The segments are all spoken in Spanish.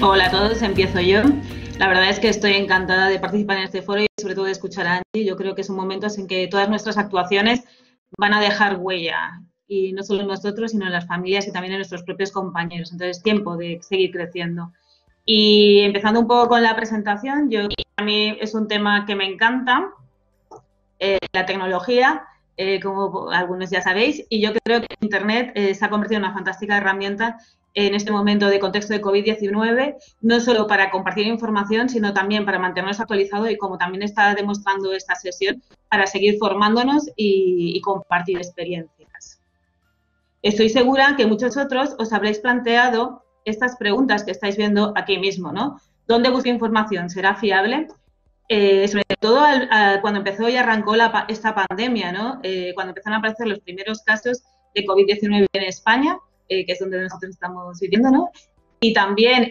Hola a todos, empiezo yo. La verdad es que estoy encantada de participar en este foro y sobre todo de escuchar a Angie. Yo creo que son momentos en que todas nuestras actuaciones van a dejar huella y no solo en nosotros, sino en las familias y también en nuestros propios compañeros. Entonces, tiempo de seguir creciendo. Y empezando un poco con la presentación, yo a mí es un tema que me encanta, eh, la tecnología, eh, como algunos ya sabéis, y yo creo que Internet eh, se ha convertido en una fantástica herramienta en este momento de contexto de COVID-19, no solo para compartir información, sino también para mantenernos actualizados y, como también está demostrando esta sesión, para seguir formándonos y, compartir experiencias. Estoy segura que muchos otros os habréis planteado estas preguntas que estáis viendo aquí mismo, ¿no? ¿Dónde busco información? ¿Será fiable? Eh, sobre todo cuando empezó y arrancó esta pandemia. Eh, cuando empezaron a aparecer los primeros casos de COVID-19 en España, eh, que es donde nosotros estamos viviendo. Y también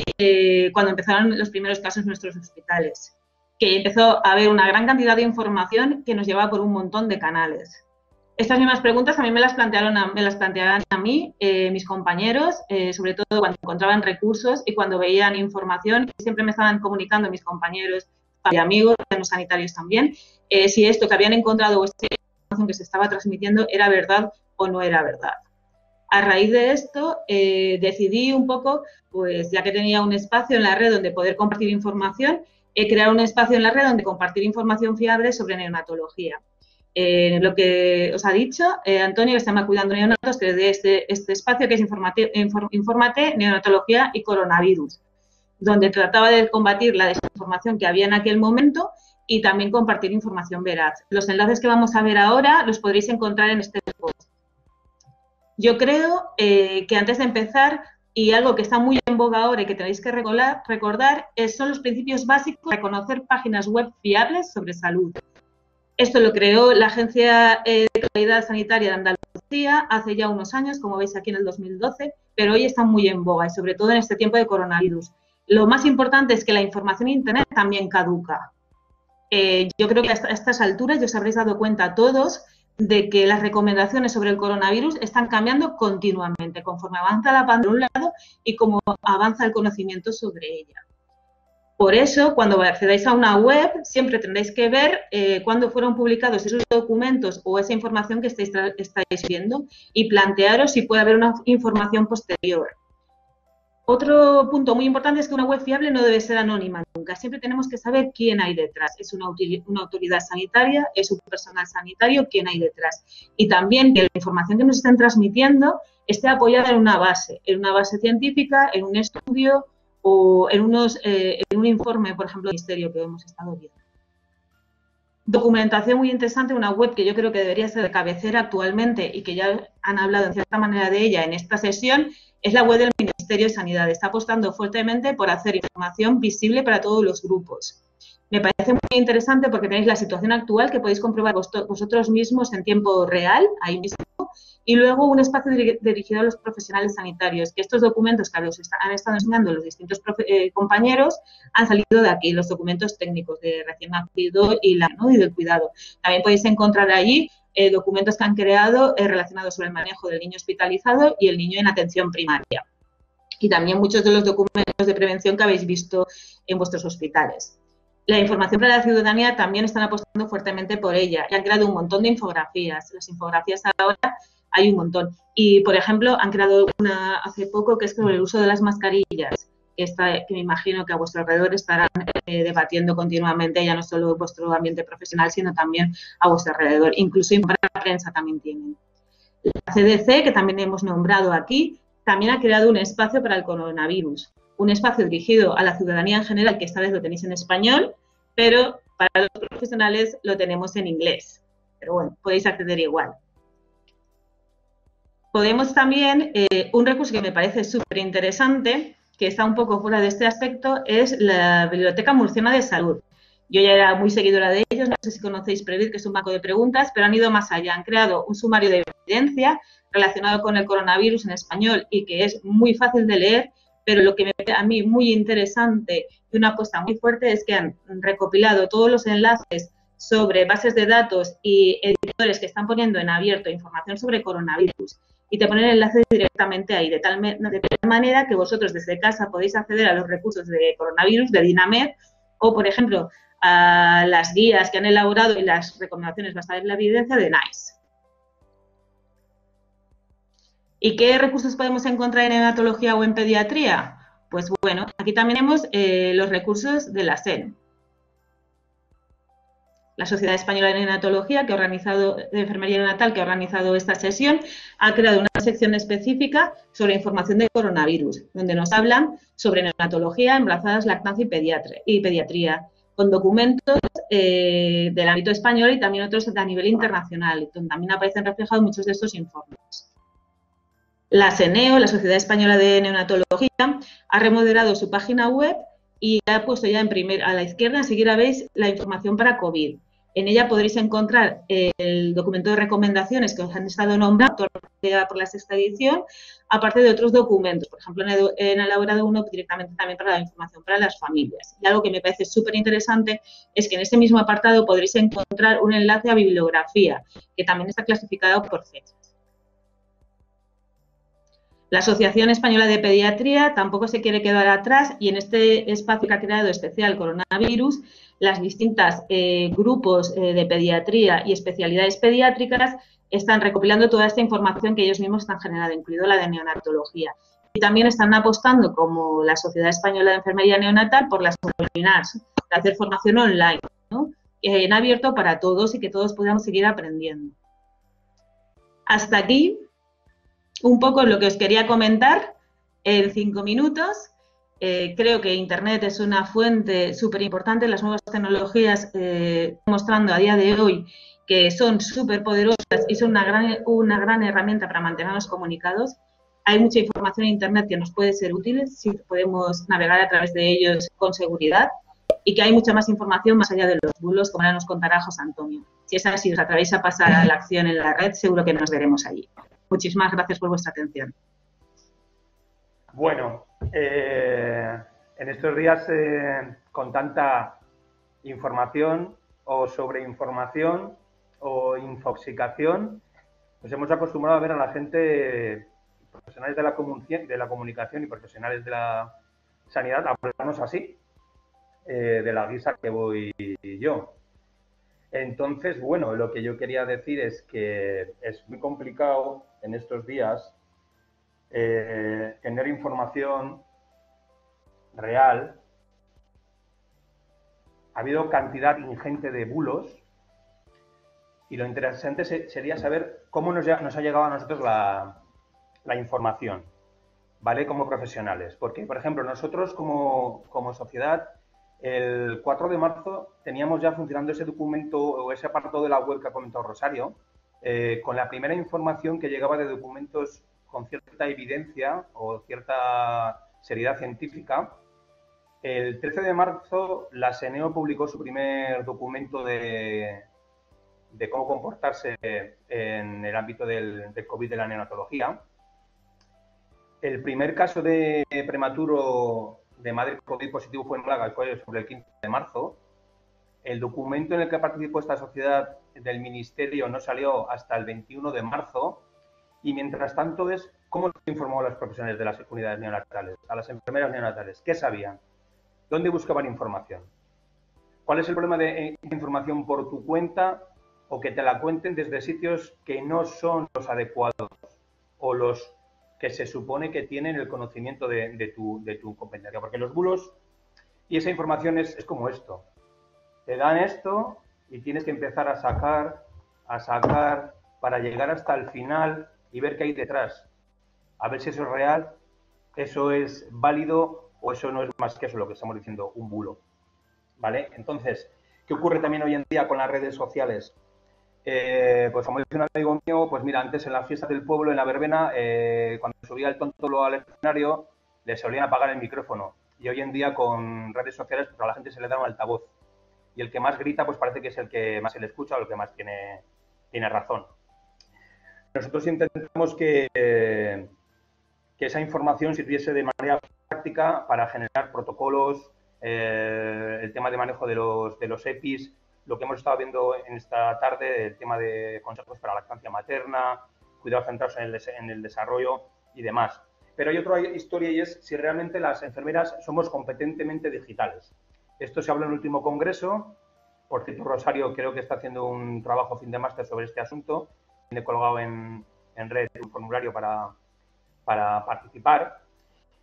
cuando empezaron los primeros casos en nuestros hospitales, que empezó a haber una gran cantidad de información que nos llevaba por un montón de canales. Estas mismas preguntas también me las plantearon me las planteaban a mí mis compañeros, sobre todo cuando encontraban recursos y cuando veían información, siempre me estaban comunicando mis compañeros y amigos, los sanitarios también, eh, si esto que habían encontrado o esta información que se estaba transmitiendo era verdad o no era verdad. A raíz de esto, decidí un poco, pues ya que tenía un espacio en la red donde poder compartir información, crear un espacio en la red donde compartir información fiable sobre neonatología. Eh, lo que os ha dicho eh, Antonio, que se llama Cuidando Neonatos, que es de este, este espacio que es Informate, Neonatología y Coronavirus, donde trataba de combatir la desinformación que había en aquel momento y también compartir información veraz. Los enlaces que vamos a ver ahora los podréis encontrar en este post. Yo creo eh, que antes de empezar, y algo que está muy en boga ahora y que tenéis que recordar, son los principios básicos de conocer páginas web fiables sobre salud. Esto lo creó la Agencia eh, de Calidad Sanitaria de Andalucía hace ya unos años, como veis aquí en el 2012, pero hoy está muy en boga y sobre todo en este tiempo de coronavirus. Lo más importante es que la información en Internet también caduca. Eh, yo creo que a estas alturas ya os habréis dado cuenta todos de que las recomendaciones sobre el coronavirus están cambiando continuamente conforme avanza la pandemia de un lado y como avanza el conocimiento sobre ella. Por eso, cuando accedáis a una web, siempre tendréis que ver eh, cuándo fueron publicados esos documentos o esa información que estáis, estáis viendo y plantearos si puede haber una información posterior. Otro punto muy importante es que una web fiable no debe ser anónima nunca. Siempre tenemos que saber quién hay detrás. Es una, autoridad sanitaria, es un personal sanitario, quién hay detrás. Y también que la información que nos estén transmitiendo esté apoyada en una base, en una base científica, en un estudio o en, unos, eh, en un informe, por ejemplo, del ministerio que hemos estado viendo. Documentación muy interesante, una web que yo creo que debería ser de cabecera actualmente y que ya han hablado en cierta manera de ella en esta sesión, es la web del Ministerio de Sanidad. Está apostando fuertemente por hacer información visible para todos los grupos. Me parece muy interesante porque tenéis la situación actual que podéis comprobar vosotros mismos en tiempo real, ahí mismo, y luego un espacio dirigido a los profesionales sanitarios, que estos documentos que os han estado enseñando los distintos eh, compañeros han salido de aquí, los documentos técnicos de recién nacido y, y del cuidado. También podéis encontrar allí eh, documentos que han creado eh, relacionados sobre el manejo del niño hospitalizado y el niño en atención primaria. Y también muchos de los documentos de prevención que habéis visto en vuestros hospitales la información para la ciudadanía también están apostando fuertemente por ella y han creado un montón de infografías. Las infografías ahora hay un montón. Y, por ejemplo, han creado una hace poco que es sobre el uso de las mascarillas, que, está, que me imagino que a vuestro alrededor estarán eh, debatiendo continuamente, ya no solo vuestro ambiente profesional, sino también a vuestro alrededor. Incluso para la prensa también tienen. La CDC, que también hemos nombrado aquí, también ha creado un espacio para el coronavirus un espacio dirigido a la ciudadanía en general, que esta vez lo tenéis en español, pero para los profesionales lo tenemos en inglés. Pero bueno, podéis acceder igual. Podemos también, eh, un recurso que me parece súper interesante, que está un poco fuera de este aspecto, es la Biblioteca Murciana de Salud. Yo ya era muy seguidora de ellos, no sé si conocéis Previt, que es un banco de preguntas, pero han ido más allá. Han creado un sumario de evidencia relacionado con el coronavirus en español y que es muy fácil de leer pero lo que me parece a mí muy interesante y una apuesta muy fuerte es que han recopilado todos los enlaces sobre bases de datos y editores que están poniendo en abierto información sobre coronavirus y te ponen el enlace directamente ahí, de tal, de tal manera que vosotros desde casa podéis acceder a los recursos de coronavirus de Dinamed o, por ejemplo, a las guías que han elaborado y las recomendaciones basadas en la evidencia de NICE. ¿Y qué recursos podemos encontrar en neonatología o en pediatría? Pues bueno, aquí también tenemos eh, los recursos de la SEN. La Sociedad Española de Neonatología, que ha organizado, de Enfermería Neonatal, que ha organizado esta sesión, ha creado una sección específica sobre información de coronavirus, donde nos hablan sobre neonatología, embarazadas, lactancia y, pediatría, con documentos eh, del ámbito español y también otros a nivel internacional, donde también aparecen reflejados muchos de estos informes. La SENEO, la Sociedad Española de Neonatología, ha remodelado su página web y ha puesto ya en primer, a la izquierda, enseguida veis la información para COVID. En ella podréis encontrar el documento de recomendaciones que os han estado nombrando por la sexta edición, aparte de otros documentos. Por ejemplo, han elaborado uno directamente también para la información para las familias. Y algo que me parece súper interesante es que en este mismo apartado podréis encontrar un enlace a bibliografía, que también está clasificado por fechas. La Asociación Española de Pediatría tampoco se quiere quedar atrás y en este espacio que ha creado especial coronavirus, las distintas eh, grupos eh, de pediatría y especialidades pediátricas están recopilando toda esta información que ellos mismos están generando, incluido la de neonatología. Y también están apostando, como la Sociedad Española de Enfermería Neonatal, por las webinars, de hacer formación online, en abierto para todos y que todos podamos seguir aprendiendo. Hasta aquí un poco lo que os quería comentar en cinco minutos. Eh, creo que Internet es una fuente súper importante. Las nuevas tecnologías eh, mostrando a día de hoy que son súper poderosas y son una gran, una gran herramienta para mantenernos comunicados. Hay mucha información en Internet que nos puede ser útil si podemos navegar a través de ellos con seguridad y que hay mucha más información más allá de los bulos, como ahora nos contará José Antonio. Si es así, os atrevéis a pasar a la acción en la red, seguro que nos veremos allí. Muchísimas gracias por vuestra atención. Bueno, eh, en estos días eh, con tanta información o sobreinformación o infoxicación, nos hemos acostumbrado a ver a la gente, profesionales de la, de la comunicación y profesionales de la sanidad, hablarnos así, eh, de la guisa que voy yo. Entonces, bueno, lo que yo quería decir es que es muy complicado en estos días eh, tener información real. Ha habido cantidad ingente de bulos y lo interesante sería saber cómo nos, ha llegado a nosotros la, información, ¿vale? Como profesionales. Porque, por ejemplo, nosotros como, sociedad el 4 de marzo teníamos ya funcionando ese documento o ese apartado de la web que ha comentado Rosario, eh, con la primera información que llegaba de documentos con cierta evidencia o cierta seriedad científica. El 13 de marzo, la SENEO publicó su primer documento de, cómo comportarse en el ámbito del, COVID de la neonatología. El primer caso de prematuro de madre COVID positivo fue en Málaga, sobre el 15 de marzo. El documento en el que participó esta sociedad del Ministerio no salió hasta el 21 de marzo. Y mientras tanto es cómo se informó a los profesionales de las unidades neonatales, a las enfermeras neonatales, qué sabían, dónde buscaban información. ¿Cuál es el problema de eh, información por tu cuenta o que te la cuenten desde sitios que no son los adecuados o los que se supone que tienen el conocimiento de, de tu, competencia. Porque los bulos y esa información es, como esto. Te dan esto y tienes que empezar a sacar, a sacar, para llegar hasta el final y ver qué hay detrás. A ver si eso es real, eso es válido o eso no es más que eso lo que estamos diciendo, un bulo. ¿Vale? Entonces, ¿qué ocurre también hoy en día con las redes sociales? Eh, pues como dice un amigo mío, pues mira, antes en las fiestas del pueblo, en la verbena, eh, cuando subía el tonto al escenario, le solían apagar el micrófono. Y hoy en día con redes sociales, pues a la gente se le da un altavoz. Y el que más grita, pues parece que es el que más se le escucha o el que más tiene, tiene razón. Nosotros intentamos que, esa información sirviese de manera práctica para generar protocolos, eh, el tema de manejo de los, EPIs, lo que hemos estado viendo en esta tarde, el tema de consejos para lactancia materna, cuidados centrados en el, en el desarrollo y demás. Pero hay otra historia y es si realmente las enfermeras somos competentemente digitales. Esto se habló en el último congreso. Por cierto, Rosario creo que está haciendo un trabajo fin de máster sobre este asunto. Tiene colgado en, en red un formulario para, para participar.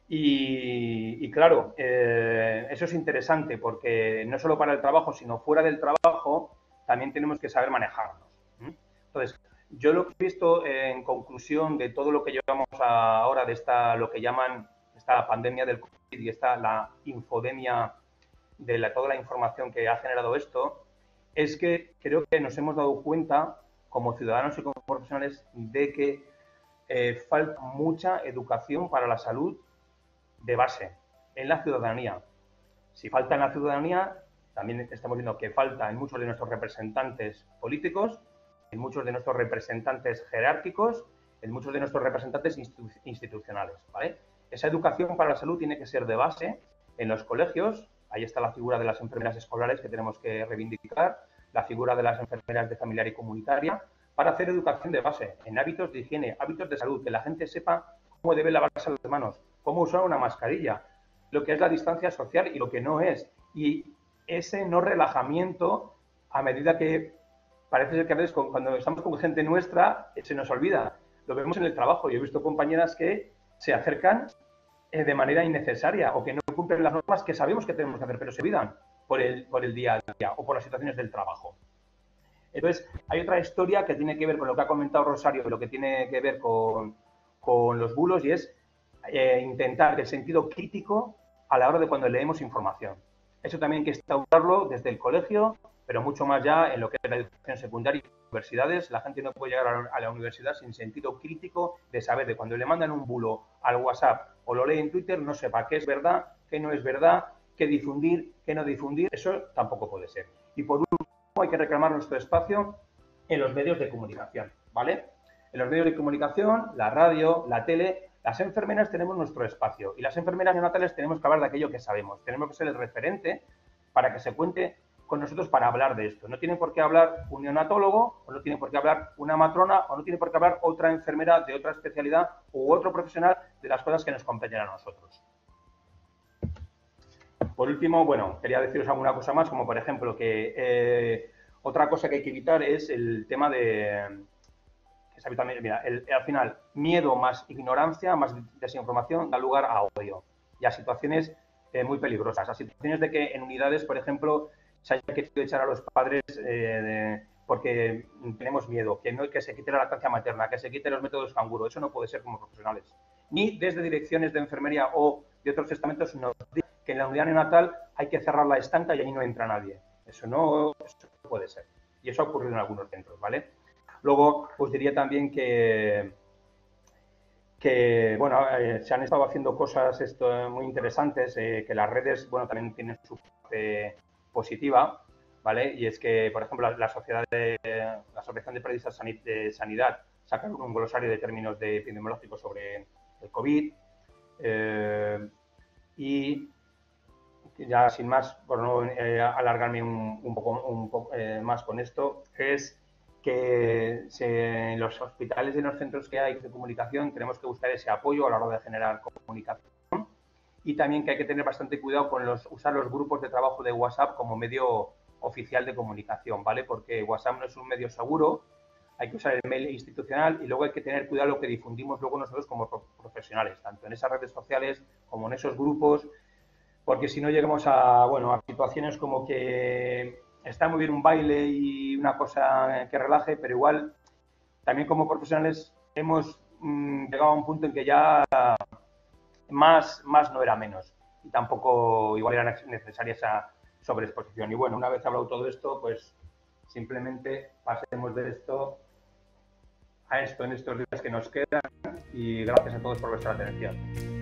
Y, claro, eh, eso es interesante porque no solo para el trabajo, sino fuera del trabajo, también tenemos que saber manejarnos. Entonces, yo lo que he visto en conclusión de todo lo que llevamos ahora de esta, lo que llaman esta pandemia del COVID y esta, la infodemia de toda la información que ha generado esto, es que creo que nos hemos dado cuenta como ciudadanos y como profesionales de que eh, falta mucha educación para la salud de base en la ciudadanía. Si falta en la ciudadanía, también estamos viendo que falta en muchos de nuestros representantes políticos, en muchos de nuestros representantes jerárquicos, en muchos de nuestros representantes institucionales. Esa educación para la salud tiene que ser de base en los colegios. Ahí está la figura de las enfermeras escolares que tenemos que reivindicar, la figura de las enfermeras de familiar y comunitaria, para hacer educación de base en hábitos de higiene, hábitos de salud, que la gente sepa cómo debe lavarse las manos, cómo usar una mascarilla, lo que es la distancia social y lo que no es. Y ese no relajamiento, a medida que parece ser que a veces cuando estamos con gente nuestra, se nos olvida. Lo vemos en el trabajo. Yo he visto compañeras que se acercan eh, de manera innecesaria o que no cumplen las normas que sabemos que tenemos que hacer, pero se olvidan por el, día a día o por las situaciones del trabajo. Entonces, hay otra historia que tiene que ver con lo que ha comentado Rosario, lo que tiene que ver con, con los bulos y es eh, intentar el sentido crítico a la hora de cuando leemos información. Eso también hay que instaurarlo desde el colegio, pero mucho más ya en lo que es la educación secundaria y universidades. La gente no puede llegar a la universidad sin sentido crítico de saber de cuando le mandan un bulo al WhatsApp o lo lee en Twitter, no sepa qué es verdad, qué no es verdad, qué difundir, qué no difundir. Eso tampoco puede ser. Y por último, hay que reclamar nuestro espacio en los medios de comunicación, ¿vale? En los medios de comunicación, la radio, la tele, las enfermeras tenemos nuestro espacio y las enfermeras neonatales tenemos que hablar de aquello que sabemos. Tenemos que ser el referente para que se cuente con nosotros para hablar de esto. No tiene por qué hablar un neonatólogo, o no tiene por qué hablar una matrona, o no tiene por qué hablar otra enfermera de otra especialidad u otro profesional de las cosas que nos competen a nosotros. Por último, bueno, quería deciros alguna cosa más, como por ejemplo que eh, otra cosa que hay que evitar es el tema de, mira, al final, miedo más ignorancia, más desinformación, da lugar a odio y a situaciones eh, muy peligrosas, a situaciones de que en unidades, por ejemplo, se haya querido echar a los padres eh, porque tenemos miedo, que no que se quite la lactancia materna, que se quite los métodos canguro. Eso no puede ser como profesionales. Ni desde direcciones de enfermería o de otros estamentos nos que en la unidad neonatal hay que cerrar la estanca y ahí no entra nadie. Eso no, puede ser. Y eso ha ocurrido en algunos centros, ¿vale? Luego, os diría también que, que bueno, eh, se han estado haciendo cosas esto, muy interesantes, eh, que las redes, bueno, también tienen su parte positiva, ¿vale? Y es que, por ejemplo, la, sociedad de, la Asociación de Periodistas de Sanidad sacaron un glosario de términos de epidemiológicos sobre el COVID eh, y ya sin más, por no alargarme un, poco, un poco más con esto, es que en los hospitales y en los centros que hay de comunicación tenemos que buscar ese apoyo a la hora de generar comunicación y también que hay que tener bastante cuidado con los, usar los grupos de trabajo de WhatsApp como medio oficial de comunicación, ¿vale? Porque WhatsApp no es un medio seguro, hay que usar el mail institucional y luego hay que tener cuidado lo que difundimos luego nosotros como profesionales, tanto en esas redes sociales como en esos grupos, porque si no llegamos a, bueno, a situaciones como que está muy bien un baile y una cosa que relaje, pero igual también como profesionales hemos mm, llegado a un punto en que ya más, más no era menos y tampoco igual era necesaria esa sobreexposición. Y bueno, una vez hablado todo esto, pues simplemente pasemos de esto a esto en estos días que nos quedan y gracias a todos por vuestra atención.